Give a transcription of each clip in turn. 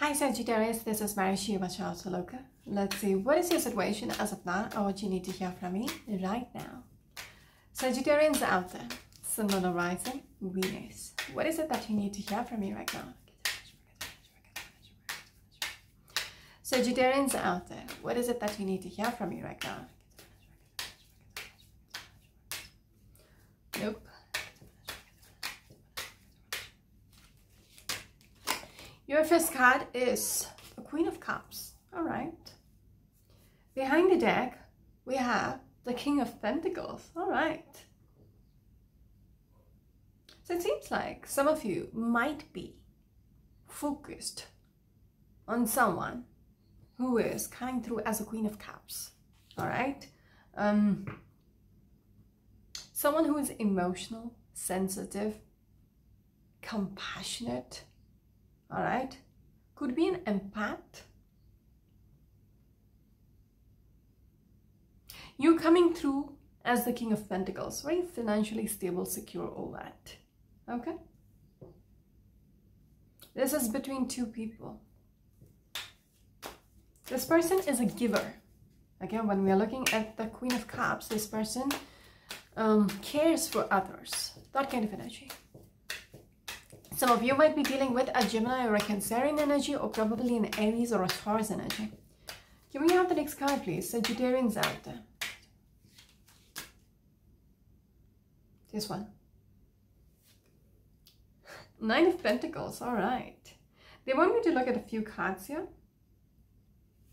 Hi Sagittarius, this is Marishi Saloka. Let's see, what is your situation as of now or what you need to hear from me right now? Sagittarians out there, Sun, Moon, Rising, Venus. What is it that you need to hear from me right now? Sagittarians out there, what is it that you need to hear from me right now? Nope. Your first card is the Queen of Cups. All right. Behind the deck, we have the King of Pentacles. All right. So it seems like some of you might be focused on someone who is coming through as a Queen of Cups. All right. Um, someone who is emotional, sensitive, compassionate, all right. Could be an empath. You're coming through as the king of pentacles. Very financially stable secure all that. Okay? This is between two people. This person is a giver. Again when we are looking at the queen of cups this person um, cares for others. That kind of energy some of you might be dealing with a Gemini or a Cancerian energy or probably an Aries or a Taurus energy. Can we have the next card, please? Sagittarians out there. This one. Nine of Pentacles, all right. They want me to look at a few cards here,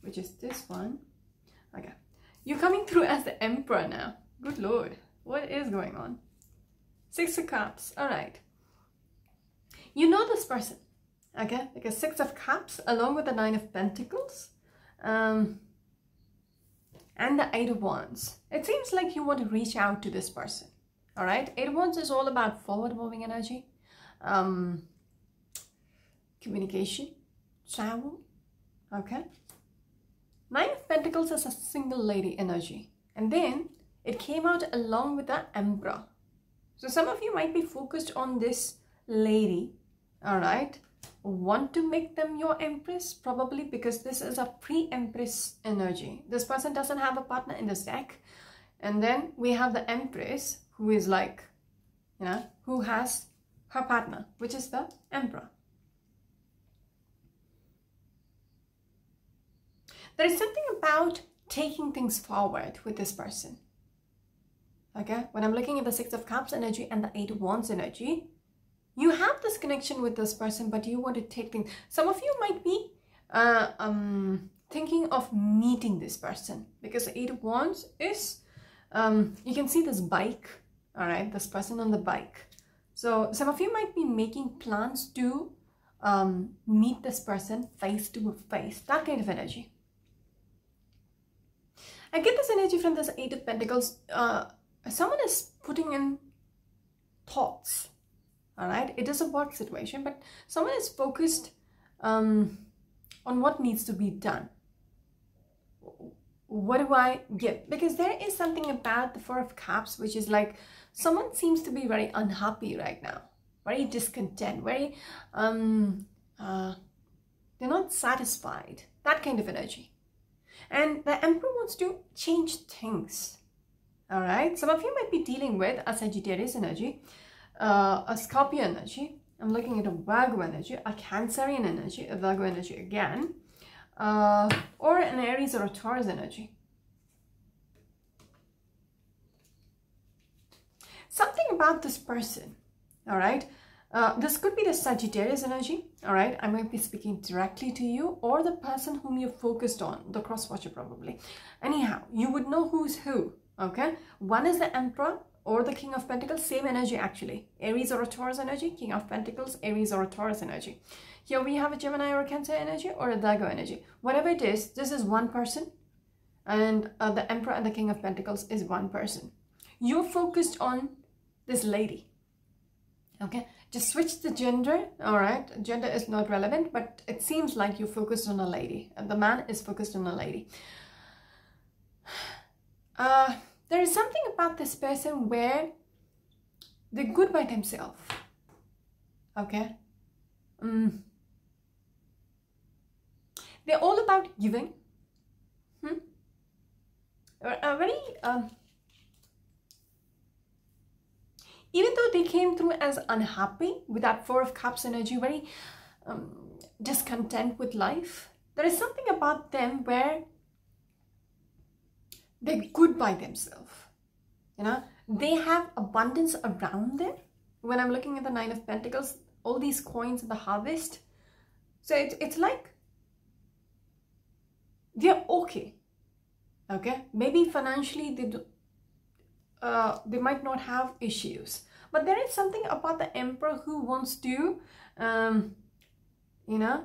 which is this one. Okay. You're coming through as the Emperor now. Good Lord. What is going on? Six of Cups, all right you know this person, okay? Because Six of Cups along with the Nine of Pentacles um, and the Eight of Wands. It seems like you want to reach out to this person, all right? Eight of Wands is all about forward-moving energy, um, communication, travel, okay? Nine of Pentacles is a single lady energy. And then it came out along with the Emperor. So some of you might be focused on this lady all right. Want to make them your empress? Probably because this is a pre-empress energy. This person doesn't have a partner in the deck and then we have the empress who is like you know who has her partner which is the emperor. There is something about taking things forward with this person. Okay? When i'm looking at the six of cups energy and the eight of wands energy you have this connection with this person but you want to take things. Some of you might be uh, um, thinking of meeting this person because eight of wands is um, you can see this bike all right this person on the bike. So some of you might be making plans to um, meet this person face to face. That kind of energy. I get this energy from this eight of pentacles. Uh, someone is putting in thoughts all right it is a work situation but someone is focused um, on what needs to be done what do I get? Because there is something about the Four of Cups, which is like someone seems to be very unhappy right now, very discontent, very, um, uh, they're not satisfied, that kind of energy. And the Emperor wants to change things, all right? Some of you might be dealing with a Sagittarius energy, uh, a Scorpio energy. I'm looking at a Virgo energy, a Cancerian energy, a Virgo energy again, uh, or an Aries or a Taurus energy. Something about this person, all right? Uh, this could be the Sagittarius energy, all right? I might be speaking directly to you or the person whom you focused on, the cross watcher probably. Anyhow, you would know who's who, okay? One is the Emperor, or the King of Pentacles, same energy actually. Aries or a Taurus energy, King of Pentacles, Aries or a Taurus energy. Here we have a Gemini or a Cancer energy or a Virgo energy. Whatever it is, this is one person and uh, the Emperor and the King of Pentacles is one person. You're focused on this lady. Okay, just switch the gender. All right, gender is not relevant, but it seems like you're focused on a lady and the man is focused on a lady. Uh, there is something about this person where they're good by themselves. Okay? Mm. They're all about giving hmm? a very um, even though they came through as unhappy with that four of cups energy very um, discontent with life there is something about them where they're good by themselves you know? They have abundance around them. When i'm looking at the nine of pentacles all these coins in the harvest. So it, it's like they're okay okay? Maybe financially they do, uh, they might not have issues. But there is something about the emperor who wants to um, you know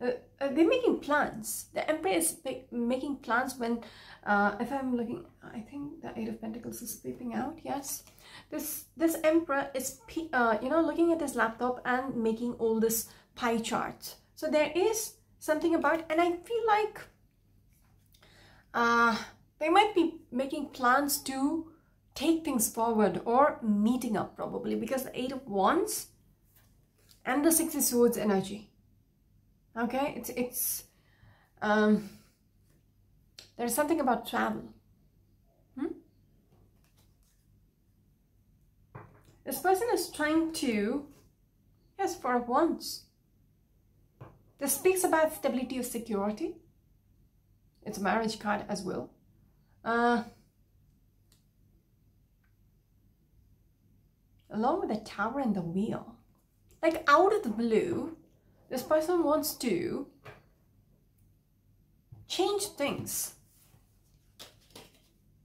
uh, uh, they're making plans. The emperor is making plans when uh, if i'm looking i think the eight of pentacles is peeping out yes. This this emperor is uh, you know looking at his laptop and making all this pie charts so there is something about and i feel like uh, they might be making plans to take things forward or meeting up probably because the eight of wands and the six of swords energy okay it's it's um there's something about travel. Hmm? this person is trying to yes four wands. This speaks about stability of security. It's a marriage card as well. Uh along with the tower and the wheel. Like out of the blue this person wants to change things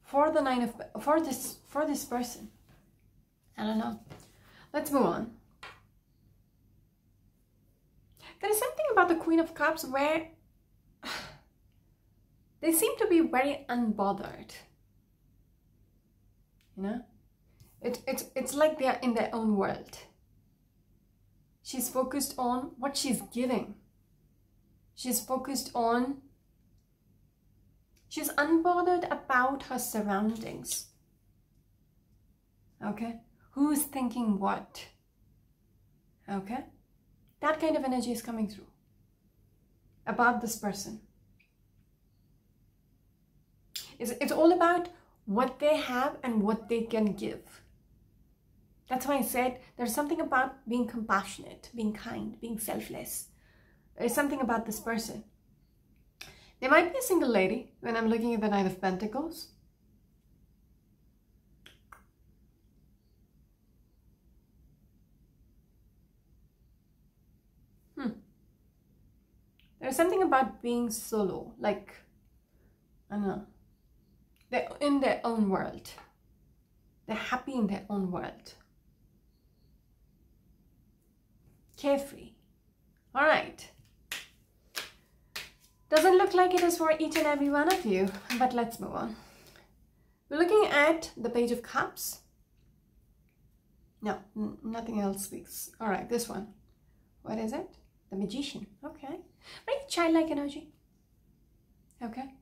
for the nine of for this for this person. I don't know. Let's move on. There is something about the queen of cups where they seem to be very unbothered. You know? It, it's it's like they're in their own world She's focused on what she's giving. She's focused on, she's unbothered about her surroundings. Okay? Who's thinking what? Okay? That kind of energy is coming through about this person. It's, it's all about what they have and what they can give. That's why I said there's something about being compassionate, being kind, being selfless. There's something about this person. There might be a single lady when I'm looking at the Knight of Pentacles. Hmm. There's something about being solo, like, I don't know, they're in their own world. They're happy in their own world carefree. All right. Doesn't look like it is for each and every one of you, but let's move on. We're looking at the Page of Cups. No, nothing else speaks. All right, this one. What is it? The Magician. Okay. Very childlike energy. Okay.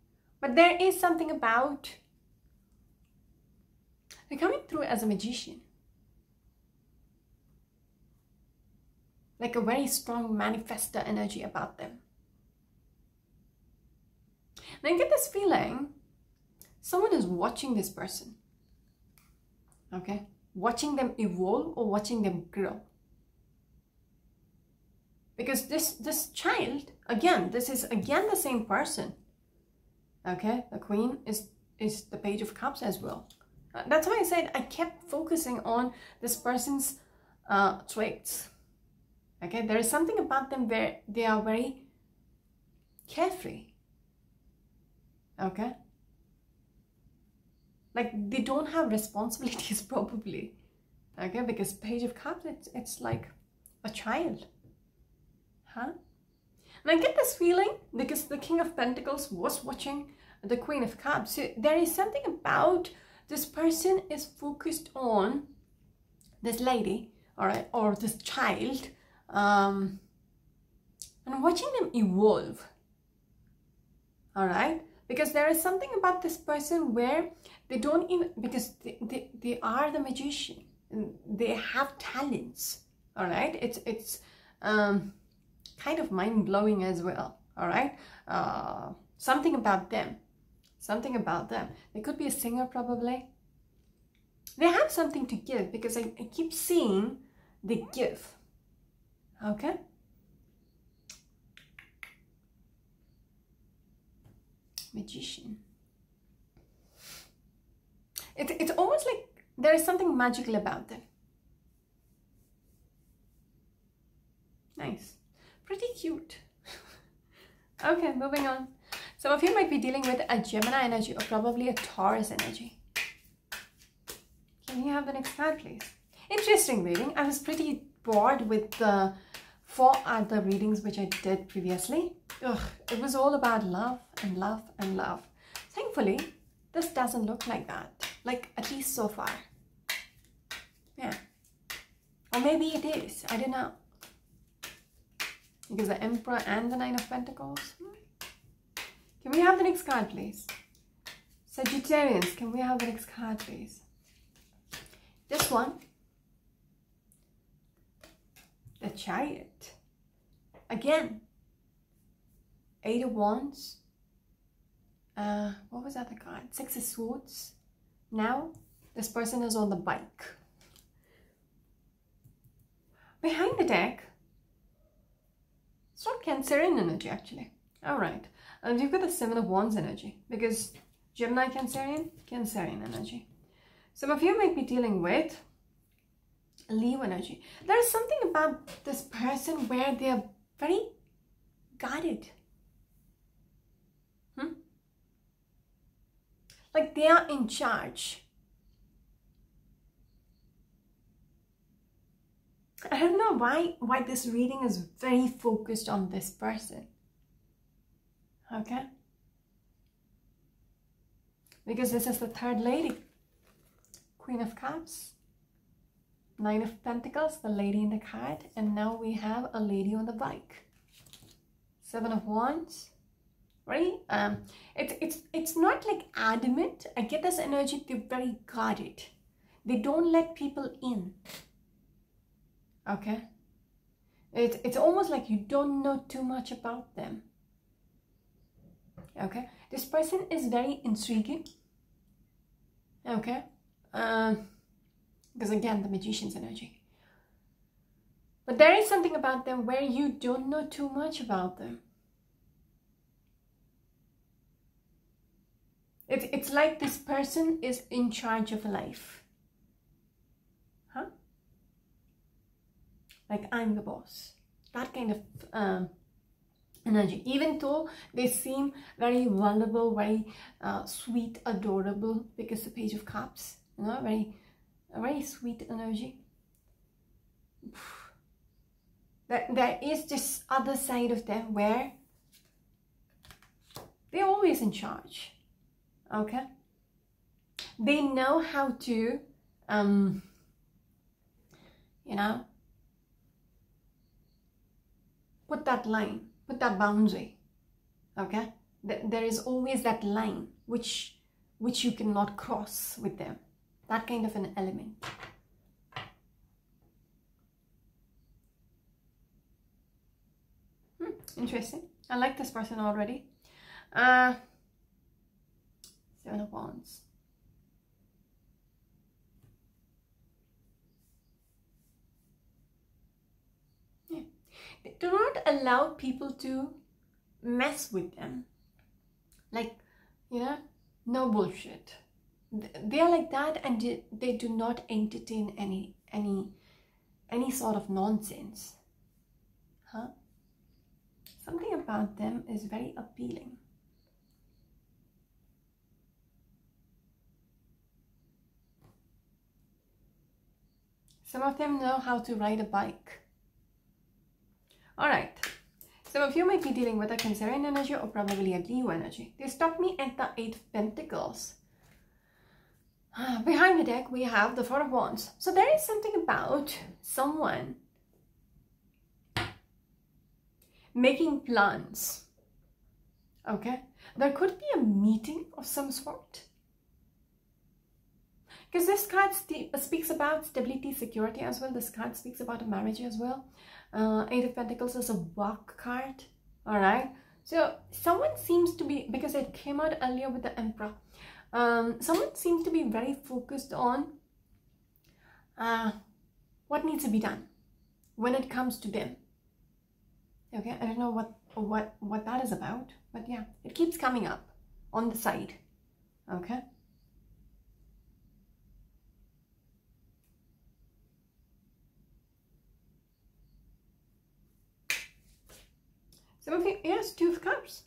But there is something about... They're coming through as a magician. Like a very strong manifester energy about them. I get this feeling someone is watching this person. Okay? Watching them evolve or watching them grow. Because this this child, again, this is again the same person. Okay? The queen is is the page of cups as well. That's why I said I kept focusing on this person's uh, traits okay there is something about them where they are very carefree. Okay? Like they don't have responsibilities probably. Okay because page of cups it's, it's like a child. Huh? And i get this feeling because the king of pentacles was watching the queen of cups. So there is something about this person is focused on this lady all right or this child um, and watching them evolve. All right? Because there is something about this person where they don't even because they, they, they are the magician they have talents. All right? It's it's um kind of mind-blowing as well. All right? Uh, something about them. Something about them. They could be a singer probably. They have something to give because I, I keep seeing the give okay magician it, it's almost like there is something magical about them nice pretty cute okay moving on some of you might be dealing with a Gemini energy or probably a Taurus energy. Can you have the next card, please? Interesting reading. I was pretty bored with the four other readings which I did previously. Ugh, it was all about love and love and love. Thankfully, this doesn't look like that. Like, at least so far. Yeah. Or maybe it is. I don't know. Because the Emperor and the Nine of Pentacles. Hmm. Can we have the next card, please? Sagittarians, can we have the next card, please? This one. The Chariot. Again. Eight of Wands. Uh, what was that the card? Six of Swords. Now, this person is on the bike. Behind the deck, it's not Cancerian energy actually. All right. And you've got the Seven of Wands energy because Gemini Cancerian, Cancerian energy. Some of you might be dealing with Leo energy. There is something about this person where they're very guarded. Hmm? Like they are in charge. I don't know why why this reading is very focused on this person okay because this is the third lady queen of cups nine of pentacles the lady in the card and now we have a lady on the bike. Seven of wands right? Um it's it's it's not like adamant. I get this energy they're very guarded. They don't let people in. Okay? It, it's almost like you don't know too much about them. Okay? This person is very intriguing. Okay? Um because again the magician's energy. But there is something about them where you don't know too much about them. It's, it's like this person is in charge of life. Huh? Like i'm the boss. That kind of um, energy. Even though they seem very vulnerable very uh, sweet adorable because the page of cups you know very very sweet energy that there is this other side of them where they're always in charge. Okay? They know how to um you know put that line put that boundary. Okay? There is always that line which which you cannot cross with them that kind of an element. Hmm, interesting. I like this person already. Uh seven of wands. Do not allow people to mess with them. Like you know no bullshit they are like that and they do not entertain any any any sort of nonsense huh something about them is very appealing some of them know how to ride a bike all right. Some of you might be dealing with a Cancerian energy or probably a Leo energy. They stop me at the Eight of Pentacles. Behind the deck, we have the Four of Wands. So there is something about someone making plans. Okay? There could be a meeting of some sort. Because this card speaks about stability, security as well. This card speaks about a marriage as well uh, eight of pentacles is a work card all right So someone seems to be, because it came out earlier with the emperor, um, someone seems to be very focused on uh, what needs to be done when it comes to them. Okay, I don't know what what what that is about, but yeah, it keeps coming up on the side. Okay. Some of you, yes, Two of Cups.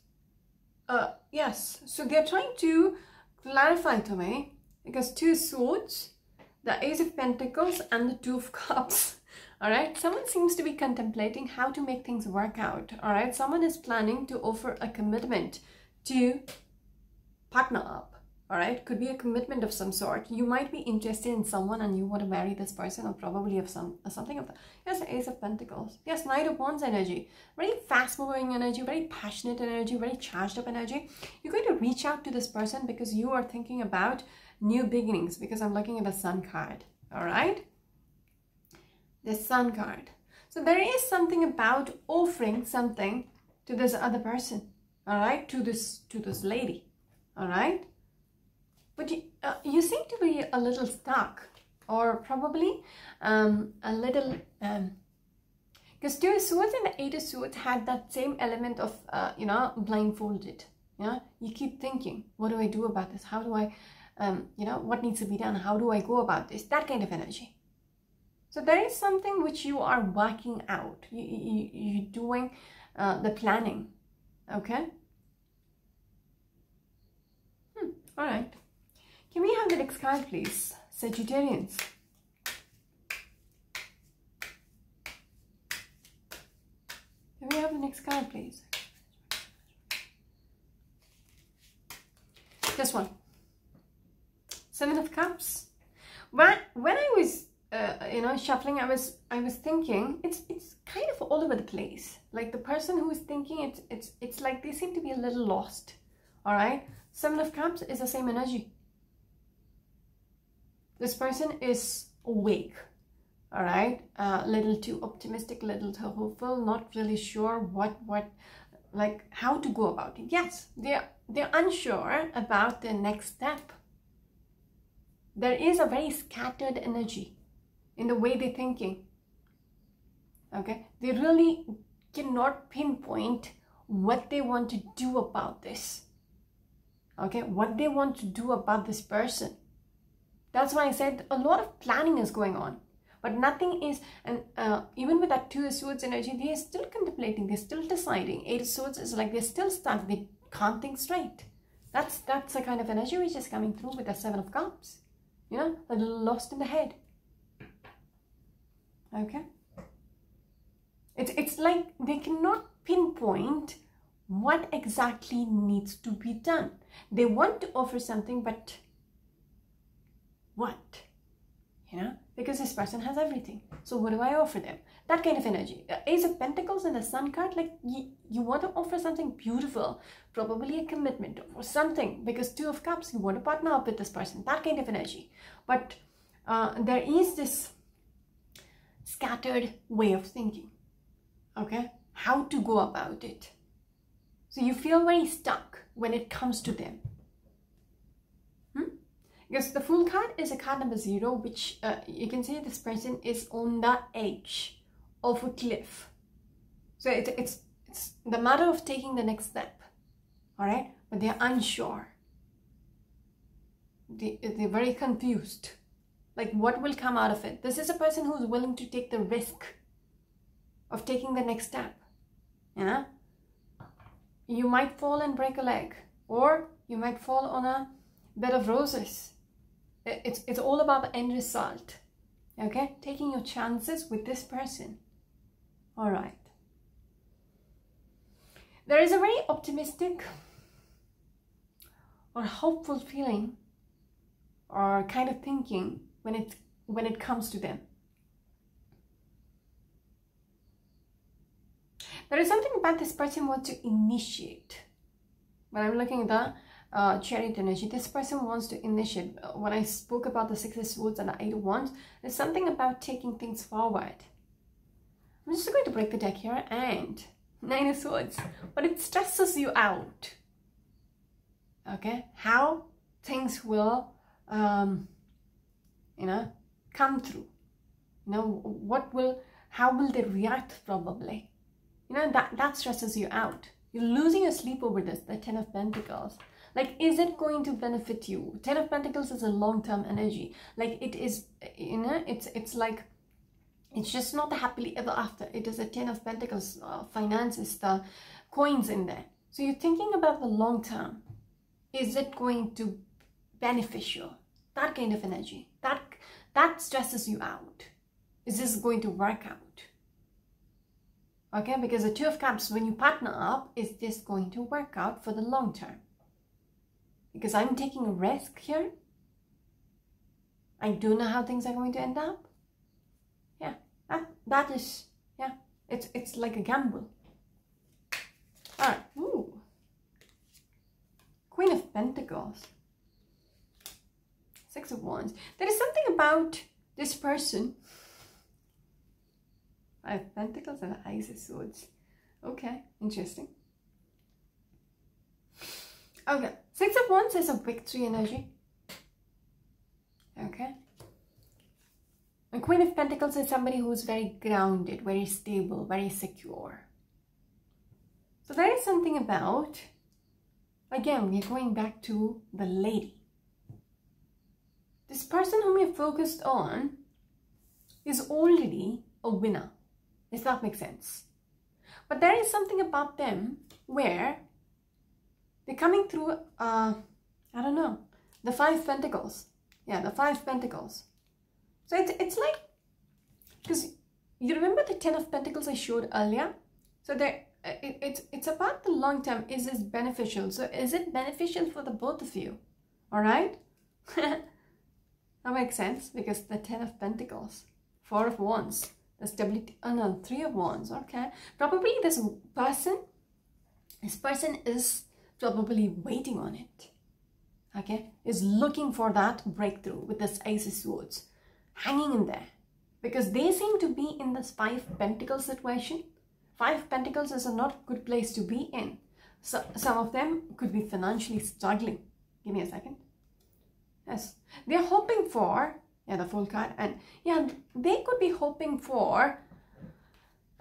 Uh, yes, so they're trying to clarify to me because eh? Two Swords, the Ace of Pentacles and the Two of Cups. All right, someone seems to be contemplating how to make things work out. All right, someone is planning to offer a commitment to partner up all right? Could be a commitment of some sort. You might be interested in someone and you want to marry this person or probably have some something of that. Yes ace of pentacles. Yes knight of wands energy. Very fast moving energy very passionate energy very charged up energy. You're going to reach out to this person because you are thinking about new beginnings because i'm looking at the sun card. All right? The sun card. So there is something about offering something to this other person. All right? To this to this lady. All right but you, uh, you seem to be a little stuck or probably um, a little because um, two swords and the eight of swords had that same element of uh, you know blindfolded. Yeah you keep thinking what do i do about this? How do i um, you know what needs to be done? How do i go about this? That kind of energy. So there is something which you are working out. You, you, you're doing uh, the planning. Okay? Hmm. all right can we have the next card, please? Sagittarians. Can we have the next card, please? This one. Seven of Cups. When, when I was, uh, you know, shuffling, I was, I was thinking, it's, it's kind of all over the place. Like the person who is thinking, it's, it's, it's like they seem to be a little lost. All right. Seven of Cups is the same energy this person is weak all right? A uh, little too optimistic little too hopeful not really sure what what like how to go about it. Yes they're they're unsure about the next step. There is a very scattered energy in the way they're thinking okay? They really cannot pinpoint what they want to do about this okay? What they want to do about this person that's why I said a lot of planning is going on. But nothing is, and uh, even with that two swords energy, they are still contemplating, they're still deciding. Eight swords is like they're still stuck, they can't think straight. That's that's the kind of energy which is coming through with the seven of cups. You know, a little lost in the head. Okay. It's it's like they cannot pinpoint what exactly needs to be done. They want to offer something, but what? You know, because this person has everything. So what do I offer them? That kind of energy. Ace of Pentacles and the Sun card, like you, you want to offer something beautiful, probably a commitment or something. Because Two of Cups, you want to partner up with this person. That kind of energy. But uh, there is this scattered way of thinking. Okay, how to go about it. So you feel very stuck when it comes to them. Because the Fool card is a card number zero, which uh, you can see this person is on the edge of a cliff. So it, it's, it's the matter of taking the next step, all right? But they're unsure. They, they're very confused. Like what will come out of it? This is a person who's willing to take the risk of taking the next step. Yeah? You might fall and break a leg or you might fall on a bed of roses Uh, it's, it's all about the end result. Okay, taking your chances with this person. All right. There is a very optimistic or hopeful feeling or kind of thinking when it when it comes to them. There is something about this person wants to initiate. When I'm looking at the uh, chariot energy. This person wants to initiate. Uh, when I spoke about the six of swords and the eight of wands, there's something about taking things forward. I'm just going to break the deck here and Nine of Swords. But it stresses you out. Okay? How things will, um, you know, come through. You know, what will, how will they react probably? You know, that, that stresses you out. You're losing your sleep over this, the Ten of Pentacles. Like, is it going to benefit you? Ten of Pentacles is a long-term energy. Like, it is, you know, it's it's like, it's just not the happily ever after. It is a Ten of Pentacles, uh, finances, the coins in there. So you're thinking about the long term. Is it going to beneficial? That kind of energy. That, that stresses you out. Is this going to work out? Okay, because the Two of Cups, when you partner up, is this going to work out for the long term? Because I'm taking a risk here. I don't know how things are going to end up. Yeah, that, that is, yeah, it's, it's like a gamble. All right, ooh. Queen of Pentacles. Six of Wands. There is something about this person. Five Pentacles and Ace of Swords. Okay, interesting. Okay, Six of Wands is a victory energy. Okay. And Queen of Pentacles is somebody who's very grounded, very stable, very secure. So there is something about, again, we're going back to the lady. This person whom you're focused on is already a winner. Does that make sense? But there is something about them where they're coming through, uh, I don't know, the five pentacles. Yeah, the five pentacles. So it's, it's like, because you remember the ten of pentacles I showed earlier? So there, uh, it, it's, it's about the long term. Is this beneficial? So is it beneficial for the both of you? All right? that makes sense because the ten of pentacles, four of wands, the stability, oh no, three of wands, okay. Probably this person, this person is probably waiting on it. Okay, is looking for that breakthrough with this Ace of Swords, hanging in there. Because they seem to be in this Five Pentacles situation. Five Pentacles is a not good place to be in. So some of them could be financially struggling. Give me a second. Yes, they're hoping for, yeah, the Fool card. And yeah, they could be hoping for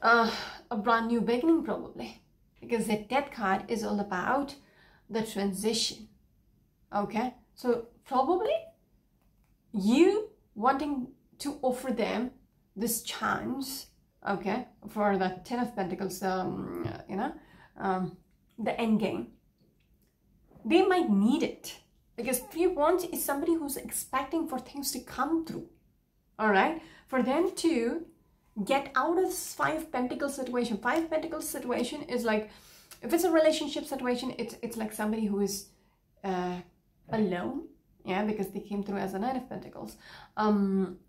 uh, a brand new beginning probably. Because the death card is all about the transition. Okay, so probably you wanting to offer them this chance, okay, for the Ten of Pentacles, um, you know, um, the end game. They might need it because three wands is somebody who's expecting for things to come through. All right, for them to get out of this five pentacles situation. Five pentacles situation is like if it's a relationship situation, it's it's like somebody who is uh, alone, yeah, because they came through as a Knight of Pentacles. Um,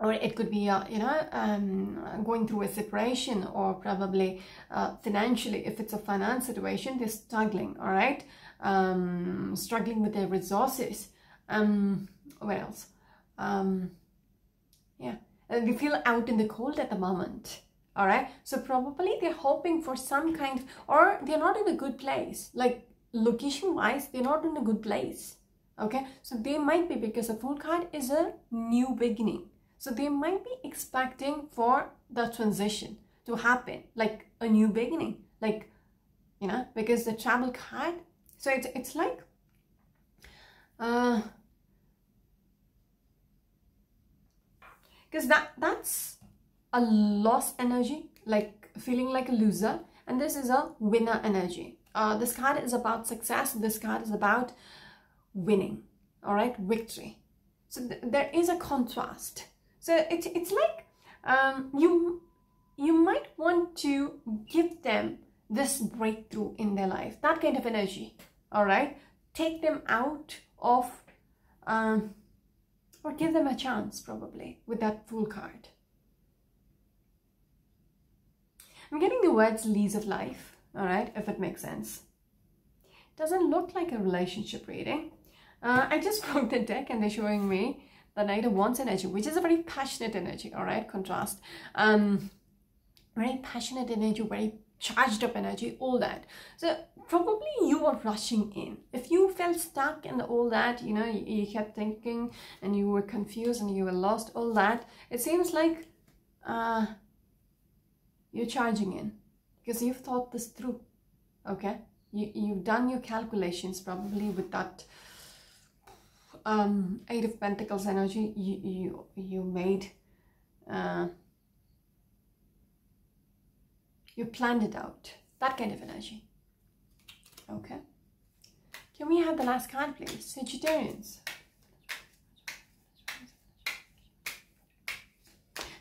or it could be, uh, you know, um, going through a separation or probably uh, financially, if it's a finance situation, they're struggling, all right? Um, struggling with their resources. Um, what else? Um, yeah, and they feel out in the cold at the moment all right? So probably they're hoping for some kind of, or they're not in a good place. Like location wise they're not in a good place. Okay? So they might be because a Fool card is a new beginning. So they might be expecting for the transition to happen like a new beginning. Like you know because the travel card so it's it's like uh because that that's a loss energy, like feeling like a loser. And this is a winner energy. Uh, this card is about success. This card is about winning, all right, victory. So th there is a contrast. So it, it's like um, you, you might want to give them this breakthrough in their life, that kind of energy, all right? Take them out of, um, or give them a chance probably with that Fool card. I'm getting the words lease of life, all right, if it makes sense. Doesn't look like a relationship reading. Uh, I just broke the deck and they're showing me the Knight of Wands energy, which is a very passionate energy, all right, contrast. Um, very passionate energy, very charged up energy, all that. So probably you were rushing in. If you felt stuck and all that, you know, you, you, kept thinking and you were confused and you were lost, all that, it seems like uh, you're charging in because you've thought this through, okay? You, you've done your calculations probably with that um, Eight of Pentacles energy. You, you, you made... Uh, you planned it out. That kind of energy. Okay. Can we have the last card, please? Sagittarians.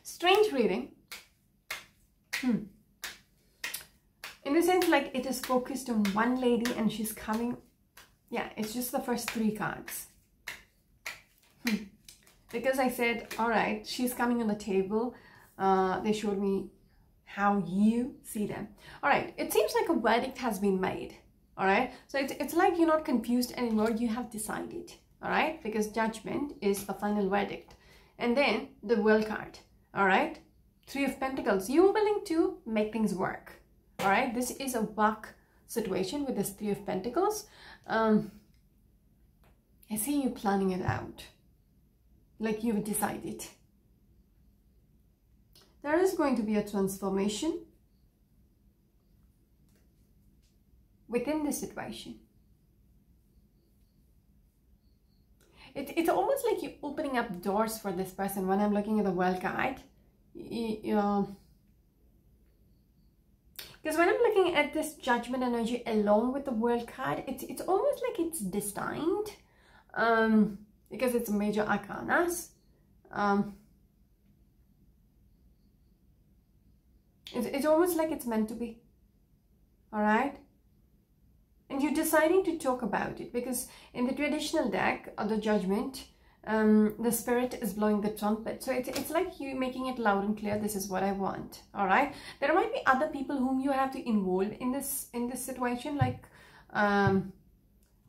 Strange reading. Hmm. In the sense, like, it is focused on one lady and she's coming... Yeah, it's just the first three cards. Hmm. Because I said, all right, she's coming on the table. Uh, they showed me how you see them. All right, it seems like a verdict has been made. All right, so it's, it's like you're not confused anymore. You have decided. All right, because judgment is the final verdict. And then the world card. All right, three of pentacles. You're willing to make things work. All right, this is a work situation with this three of pentacles. Um, I see you planning it out. Like you've decided there is going to be a transformation within the situation. It, it's almost like you're opening up doors for this person when I'm looking at the world guide. You because when I'm looking at this judgment energy along with the world card, it's, it's almost like it's destined um, because it's a major arcanas. Um, It's, it's almost like it's meant to be. All right? And you're deciding to talk about it because in the traditional deck of the judgment, um, the spirit is blowing the trumpet. So it's, it's like you making it loud and clear, this is what I want. All right? There might be other people whom you have to involve in this, in this situation. Like, um,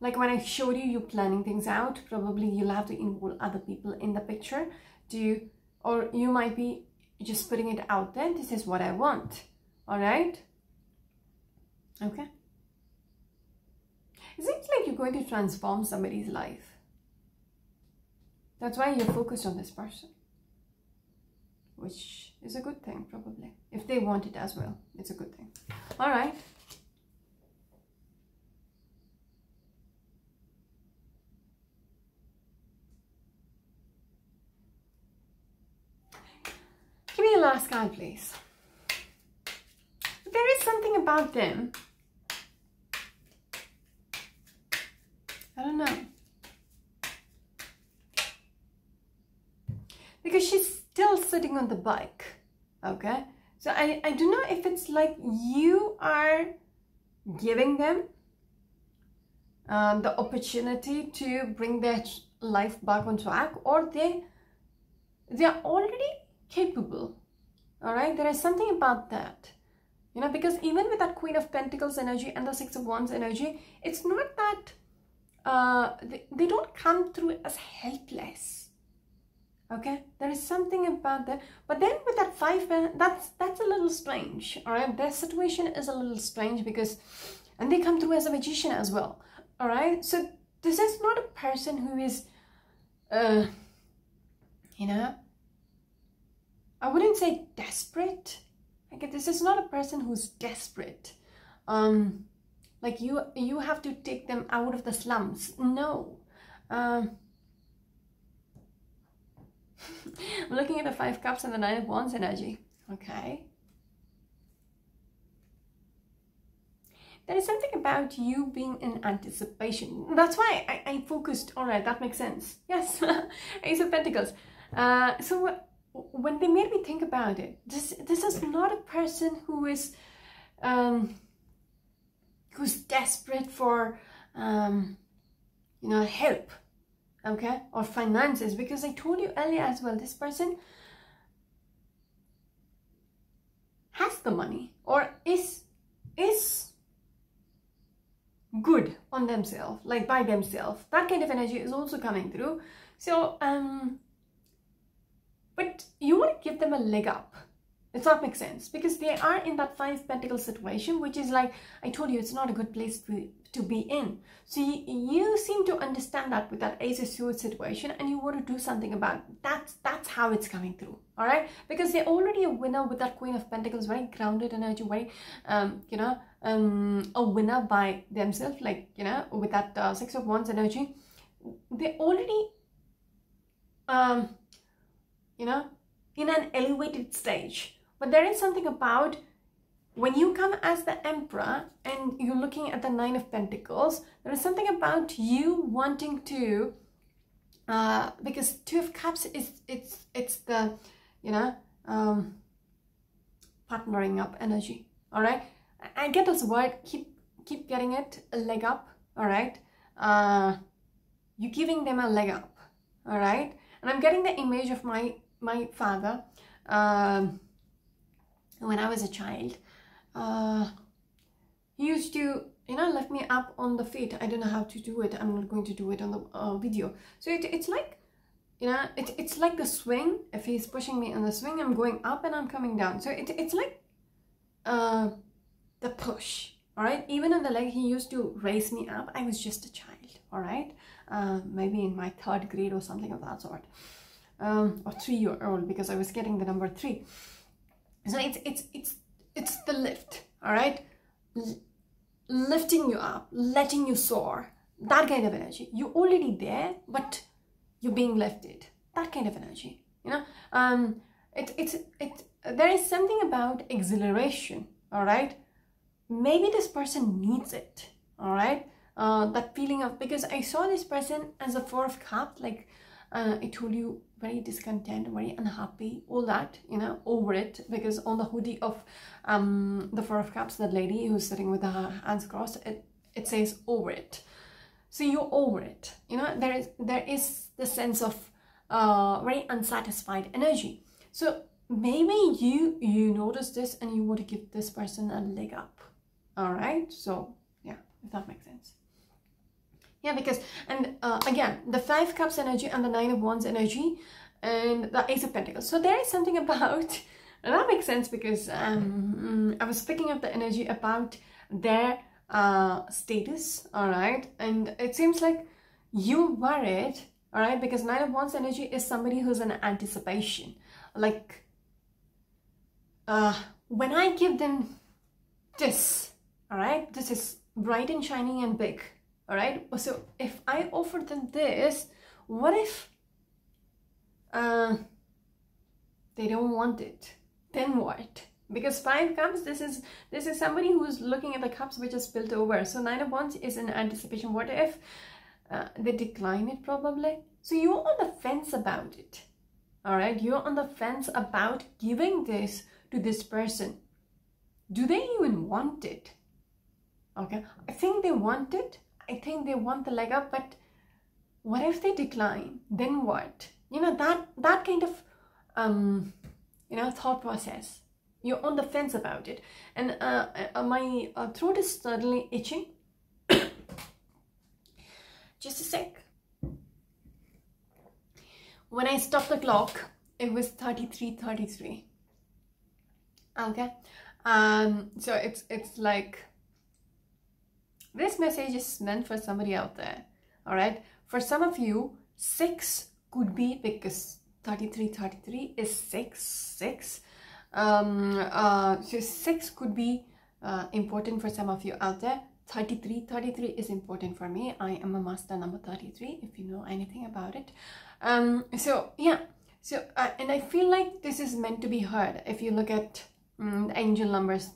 like when I showed you, you planning things out, probably you'll have to involve other people in the picture to, or you might be just putting it out there. This is what I want. All right? Okay. It seems like you're going to transform somebody's life. That's why you're focused on this person. Which is a good thing, probably. If they want it as well, it's a good thing. All right. Give me a last card, please. There is something about them. I don't know. Because she's still sitting on the bike. Okay? So I, I don't know if it's like you are giving them um, the opportunity to bring their life back on track or they they are already capable. All right, there is something about that. You know, because even with that Queen of Pentacles energy and the Six of Wands energy, it's not that uh, they, they don't come through as helpless. Okay, there is something about that. But then with that five, that's that's a little strange. All right, their situation is a little strange because, and they come through as a magician as well. All right, so this is not a person who is, uh, you know, I wouldn't say desperate. Like this is not a person who's desperate. Um, like you, you have to take them out of the slums. No. Um, I'm looking at the Five Cups and the Nine of Wands energy. Okay. There is something about you being in anticipation. That's why I, I focused. All right, that makes sense. Yes, Ace of Pentacles. Uh, so when they made me think about it, this this is not a person who is um, who's desperate for um, you know help, okay, or finances. Because I told you earlier as well, this person has the money or is is good on themselves, like by themselves. That kind of energy is also coming through. So um but you want to give them a leg up it's not make sense? Because they are in that five pentacle situation, which is like, I told you, it's not a good place to, to be in. So you, you seem to understand that with that ace of swords situation and you want to do something about it. That's, that's how it's coming through. All right. Because they're already a winner with that queen of pentacles, very grounded energy, very, um, you know, um, a winner by themselves, like, you know, with that uh, six of wands energy. They're already, um, you know, in an elevated stage but there is something about when you come as the emperor and you're looking at the nine of pentacles there is something about you wanting to uh, because two of cups is it's it's the you know um, partnering up energy all right? I get this word keep keep getting it a leg up all right? Uh, you're giving them a leg up all right? And i'm getting the image of my my father um, when I was a child, uh, he used to, you know, lift me up on the feet. I don't know how to do it. I'm not going to do it on the uh, video. So it, it's like, you know, it, it's like the swing. If he's pushing me on the swing, I'm going up and I'm coming down. So it, it's like uh, the push, all right? Even on the leg, he used to raise me up. I was just a child, all right? Uh, maybe in my third grade or something of that sort. Um, or three year old because I was getting the number three so it's it's it's it's the lift all right? L lifting you up letting you soar that kind of energy. You're already there but you're being lifted that kind of energy you know? Um it it's it there is something about exhilaration all right? Maybe this person needs it all right? Uh that feeling of because i saw this person as a four of cups like uh, I told you very discontent, very unhappy, all that, you know, over it. Because on the hoodie of um, the Four of Cups, that lady who's sitting with her hands crossed, it, it says over it. So you're over it. You know, there is there is the sense of uh, very unsatisfied energy. So maybe you you notice this and you want to give this person a leg up. All right. So yeah, if that makes sense. Yeah, because, and uh, again, the Five Cups energy and the Nine of Wands energy and the Ace of Pentacles. So there is something about, and that makes sense because um, I was picking up the energy about their uh, status, all right? And it seems like you worried, all right? Because Nine of Wands energy is somebody who's in anticipation. Like, uh, when I give them this, all right? This is bright and shiny and big all right? So if i offer them this what if uh, they don't want it? Then what? Because five cups this is this is somebody who's looking at the cups which is spilled over. So nine of wands is an anticipation. What if uh, they decline it probably? So you're on the fence about it. All right? You're on the fence about giving this to this person. Do they even want it? Okay? I think they want it I think they want the leg up, but what if they decline? Then what? You know, that, that kind of, um, you know, thought process. You're on the fence about it. And uh, uh, my uh, throat is suddenly itching. Just a sec. When I stopped the clock, it was 33.33. Okay. Um, so it's, it's like this message is meant for somebody out there. All right. For some of you, six could be because 33, 33 is six, six. Um, uh, so six could be uh, important for some of you out there. 33, 33 is important for me. I am a master number 33, if you know anything about it. Um, so yeah, so uh, and I feel like this is meant to be heard. If you look at um, angel numbers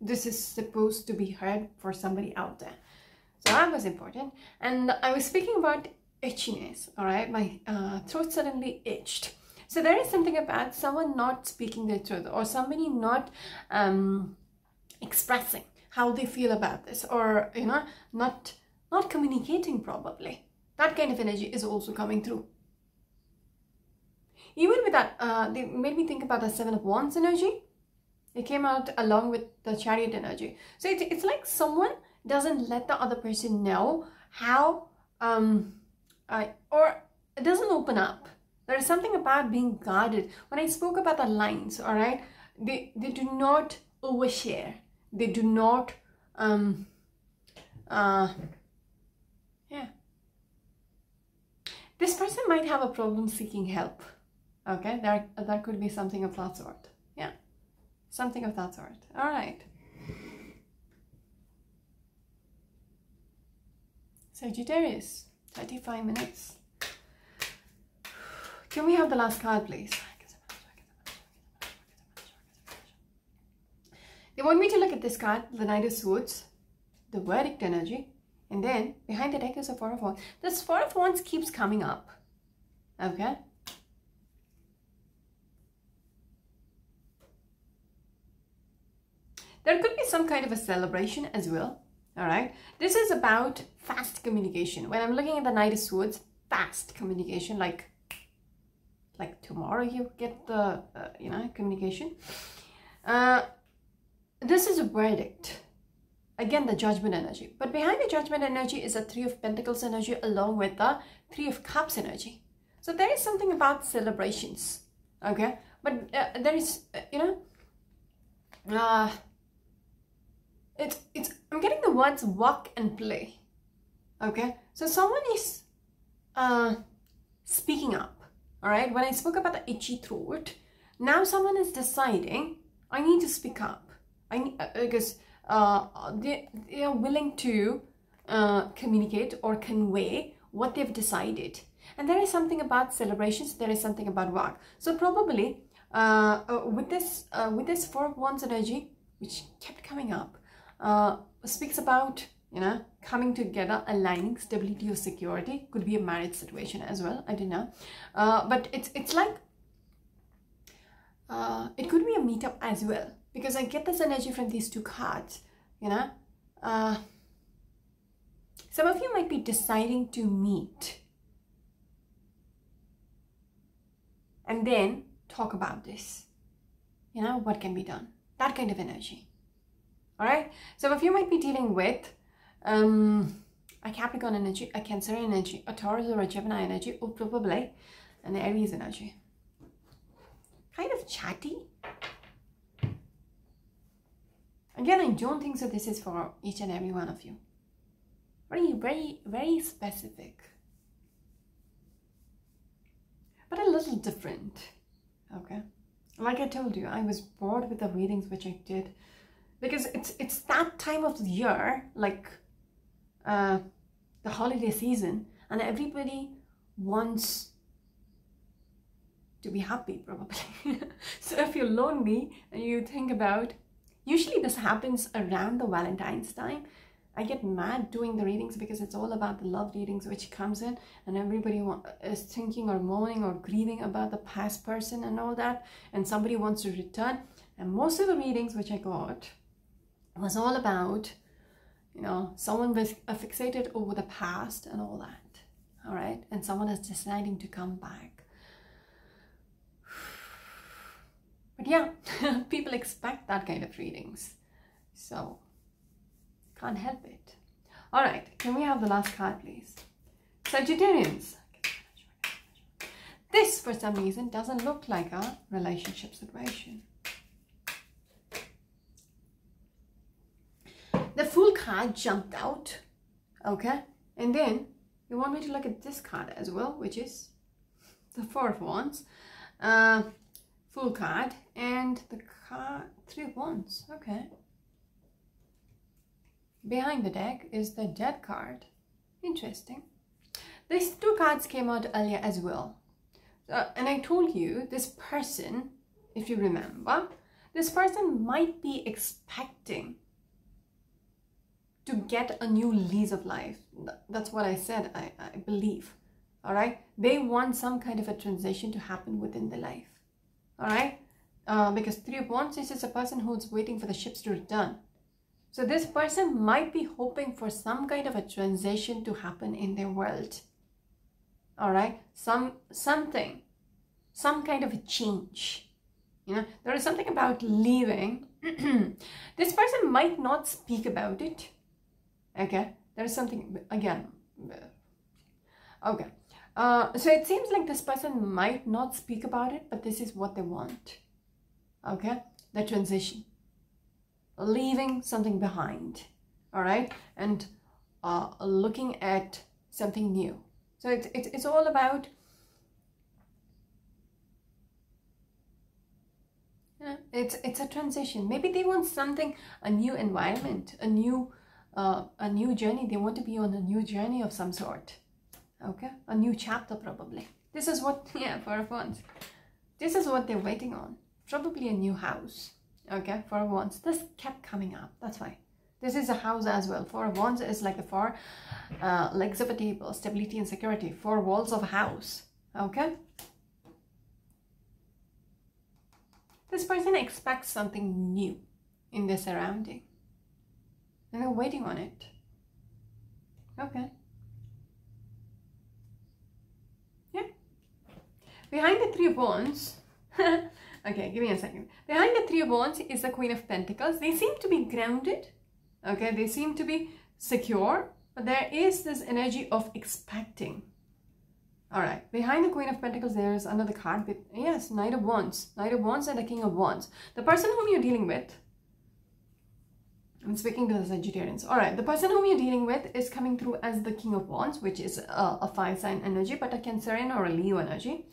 this is supposed to be heard for somebody out there. So that was important. And I was speaking about itchiness, all right? My uh, throat suddenly itched. So there is something about someone not speaking their truth or somebody not um, expressing how they feel about this or, you know, not, not communicating probably. That kind of energy is also coming through. Even with that, uh, they made me think about the Seven of Wands energy it came out along with the chariot energy. So it, it's like someone doesn't let the other person know how, um, or it doesn't open up. There is something about being guarded. When I spoke about the lines, all right, they they do not overshare they do not um uh yeah this person might have a problem seeking help okay there that could be something of that sort something of that sort all right Sagittarius 35 minutes can we have the last card please They want me to look at this card, the Knight of Swords, the verdict energy, and then behind the deck is a Four of Wands. This Four of Wands keeps coming up. Okay? Some kind of a celebration as well. All right. This is about fast communication. When I'm looking at the Knight of Swords, fast communication, like like tomorrow you get the uh, you know communication. Uh, this is a verdict. Again, the judgment energy. But behind the judgment energy is a three of pentacles energy along with the three of cups energy. So there is something about celebrations. Okay. But uh, there is, uh, you know, uh, it's, it's, I'm getting the words work and play. Okay. So someone is uh, speaking up. All right. When I spoke about the itchy throat, now someone is deciding I need to speak up. I uh, because uh, they, they are willing to uh, communicate or convey what they've decided. And there is something about celebrations, there is something about work. So probably uh, uh with this uh, with this Four of Wands energy, which kept coming up, uh, speaks about you know coming together, aligning, stability or security. Could be a marriage situation as well. I don't know, uh, but it's it's like uh, it could be a meetup as well because I get this energy from these two cards, you know. Uh, some of you might be deciding to meet and then talk about this, you know, what can be done. That kind of energy. All right. so if you might be dealing with um, a Capricorn energy, a Cancer energy, a Taurus or a Gemini energy, or probably an Aries energy. Kind of chatty, Again, I don't think so this is for each and every one of you. Very, very, very specific. But a little different. Okay. Like I told you, I was bored with the readings which I did. Because it's it's that time of the year, like uh, the holiday season, and everybody wants to be happy probably. so if you're lonely and you think about Usually this happens around the Valentine's time. I get mad doing the readings because it's all about the love readings which comes in and everybody is thinking or mourning or grieving about the past person and all that and somebody wants to return and most of the readings which I got was all about you know someone was fixated over the past and all that all right and someone is deciding to come back But yeah, people expect that kind of readings. So, can't help it. All right, can we have the last card, please? Sagittarians. This, for some reason, doesn't look like a relationship situation. The Fool card jumped out, okay? And then you want me to look at this card as well, which is the Four of Wands. Uh, Fool card and the card three of wands okay behind the deck is the death card interesting these two cards came out earlier as well uh, and i told you this person if you remember this person might be expecting to get a new lease of life. That's what i said i, I believe. All right they want some kind of a transition to happen within the life. All right uh, because three of wands is just a person who's waiting for the ships to return. So this person might be hoping for some kind of a transition to happen in their world. All right some something. Some kind of a change. You know? There is something about leaving. This person might not speak about it okay there is something again okay uh, so it seems like this person might not speak about it, but this is what they want. Okay? the transition, leaving something behind, all right, and uh, looking at something new. So it's, it's, it's all about yeah, it's it's a transition. Maybe they want something, a new environment, a new uh, a new journey. They want to be on a new journey of some sort. Okay, a new chapter probably. This is what yeah four of wands. This is what they're waiting on. Probably a new house. Okay, for once. This kept coming up. That's why. This is a house as well. Four wands is like the four uh, legs of a table, stability and security. Four walls of a house. Okay? This person expects something new in their surrounding. They're waiting on it. Okay. Yeah. Behind the three of wands, okay, give me a second. Behind the three of wands is the queen of pentacles. They seem to be grounded okay they seem to be secure but there is this energy of expecting all right behind the queen of pentacles there is another card yes knight of wands knight of wands and the king of wands the person whom you're dealing with I'm speaking to the Sagittarians. All right, the person whom you're dealing with is coming through as the King of Wands, which is a, a fire sign energy, but a Cancerian or a Leo energy.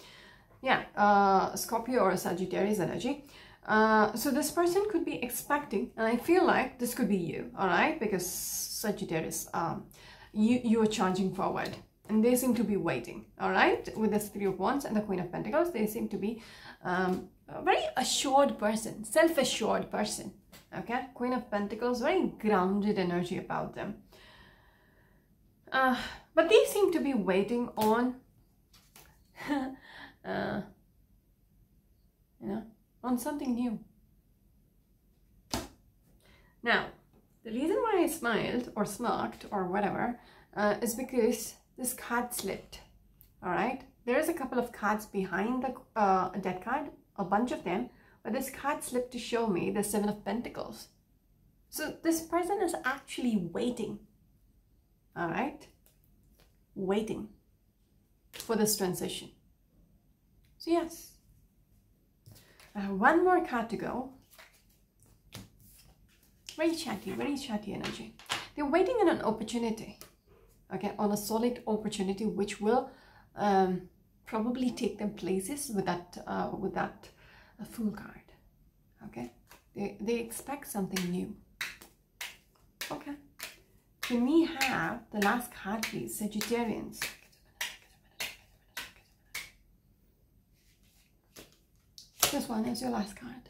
Yeah, uh, Scorpio or a Sagittarius energy. Uh, so this person could be expecting, and I feel like this could be you, all right? Because Sagittarius, um, you, you are charging forward and they seem to be waiting, all right? With this Three of Wands and the Queen of Pentacles, they seem to be um, a very assured person, self-assured person, okay? Queen of Pentacles, very grounded energy about them. Uh, but they seem to be waiting on, uh, you know, on something new. Now, the reason why I smiled or smirked or whatever uh, is because this card slipped. All right, there is a couple of cards behind the uh, deck card, a bunch of them, but this card slipped to show me the Seven of Pentacles. So this person is actually waiting. All right, waiting for this transition. So yes, I have one more card to go. Very chatty, very chatty energy. They're waiting on an opportunity, okay, on a solid opportunity which will um, probably take them places with that, uh, with that uh, Fool card, okay? They, they expect something new, okay? Can we have the last card, please, Sagittarians? This one is your last card.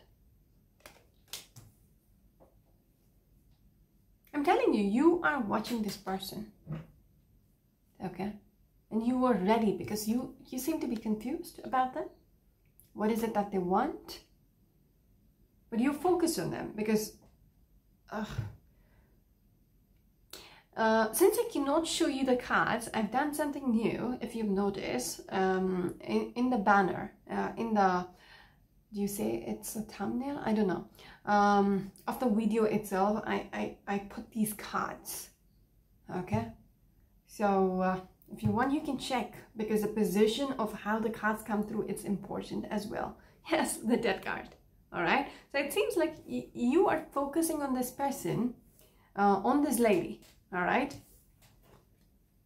I'm telling you, you are watching this person. Okay? And you are ready because you, you seem to be confused about them. What is it that they want? But you focus on them because uh, since I cannot show you the cards, I've done something new, if you've noticed, um, in, in the banner, uh, in the do you say it's a thumbnail? I don't know. Um, of the video itself, I, I, I put these cards. Okay. So uh, if you want, you can check because the position of how the cards come through, it's important as well. Yes, the death card. All right. So it seems like you are focusing on this person, uh, on this lady. All right.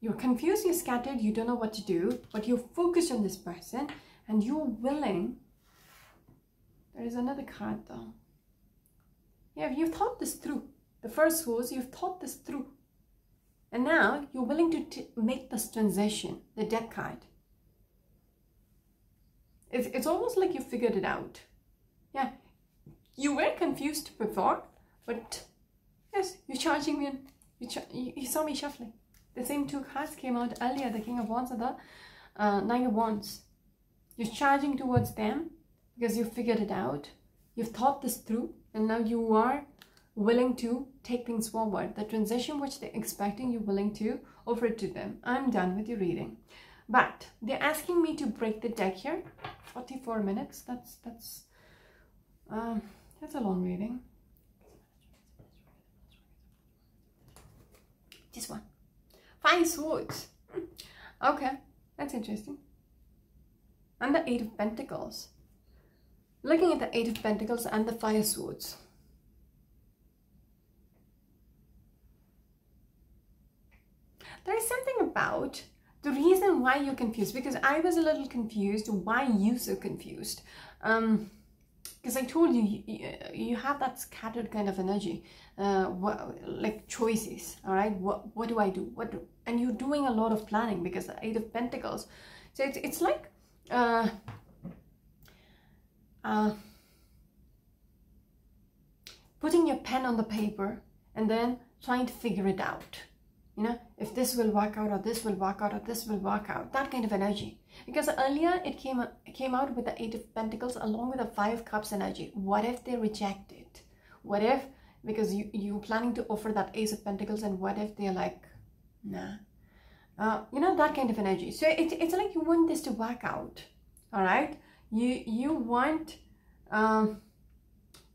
You're confused, you're scattered, you don't know what to do, but you're focused on this person and you're willing there is another card though. Yeah, you've thought this through. The first was you've thought this through. And now you're willing to make this transition, the death card. It's, it's almost like you figured it out. Yeah, you were confused before, but yes, you're charging me. You, you, you, saw me shuffling. The same two cards came out earlier, the King of Wands and the uh, Nine of Wands. You're charging towards them because you figured it out. You've thought this through and now you are willing to take things forward. The transition which they're expecting, you're willing to offer it to them. I'm done with your reading. But they're asking me to break the deck here. 44 minutes. That's, that's, um, that's a long reading. This one. Five swords. Okay, that's interesting. And the Eight of Pentacles. looking at the eight of pentacles and the five swords there is something about the reason why you're confused because i was a little confused why you so confused. Um because i told you, you, you have that scattered kind of energy uh what, like choices all right? What what do i do? What do, and you're doing a lot of planning because the eight of pentacles. So it's, it's like uh uh putting your pen on the paper and then trying to figure it out you know if this will work out or this will work out or this will work out that kind of energy. Because earlier it came it came out with the eight of pentacles along with the five cups energy. What if they reject it? What if because you you're planning to offer that ace of pentacles and what if they're like nah? Uh, you know that kind of energy. So it, it's like you want this to work out all right? You you want um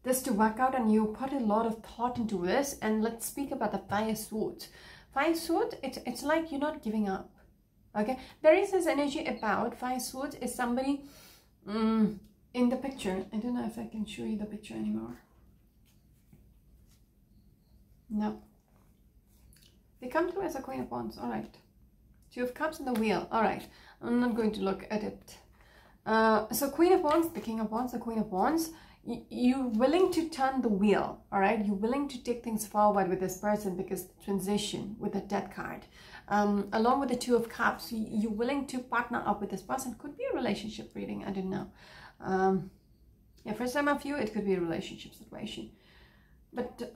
this to work out and you put a lot of thought into this and let's speak about the five swords Swords, it's, it's like you're not giving up. Okay, there is this energy about Five Swords is somebody um, in the picture. I don't know if I can show you the picture anymore. No. They come through as a Queen of Wands. All right. Two of Cups and the Wheel. All right. I'm not going to look at it. Uh, so Queen of Wands, the King of Wands, the Queen of Wands you're willing to turn the wheel all right you're willing to take things forward with this person because transition with a death card. Um, along with the two of cups you're willing to partner up with this person could be a relationship reading i don't know. Um, yeah for some of you it could be a relationship situation. But uh,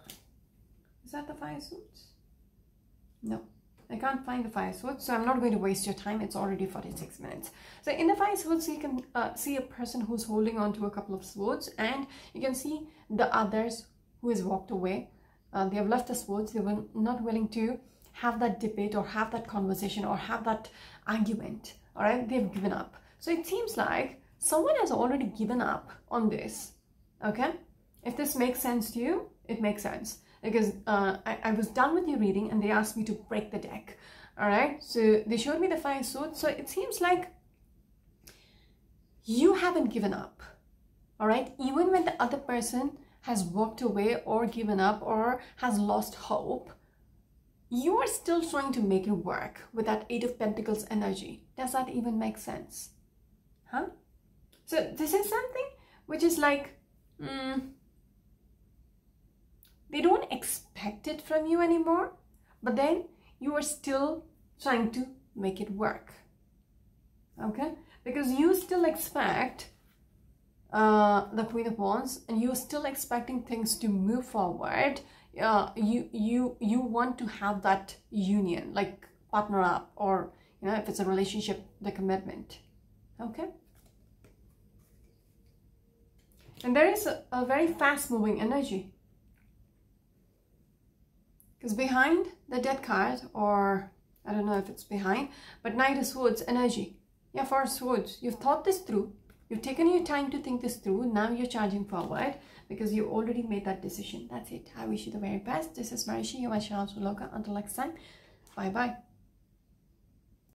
is that the five swords no I can't find the five sword, so I'm not going to waste your time. It's already 46 minutes. So in the five swords, you can uh, see a person who's holding on to a couple of swords and you can see the others who has walked away. Uh, they have left the swords. They were not willing to have that debate or have that conversation or have that argument. All right, they've given up. So it seems like someone has already given up on this. Okay, if this makes sense to you, it makes sense because uh, I, I was done with your reading and they asked me to break the deck. All right, so they showed me the five swords. So it seems like you haven't given up. All right, even when the other person has walked away or given up or has lost hope, you are still trying to make it work with that Eight of Pentacles energy. Does that even make sense? Huh? So this is something which is like, mm, they don't expect it from you anymore, but then you are still trying to make it work. Okay? Because you still expect uh, the Queen of Wands and you're still expecting things to move forward. Uh, you, you, you want to have that union, like partner up or, you know, if it's a relationship, the commitment. Okay? And there is a, a very fast moving energy because behind the death card, or I don't know if it's behind, but Knight of Swords energy. Yeah, Four Swords. You've thought this through. You've taken your time to think this through. Now you're charging forward because you already made that decision. That's it. I wish you the very best. This is Merisha, your channel Loka. Until next time, bye-bye.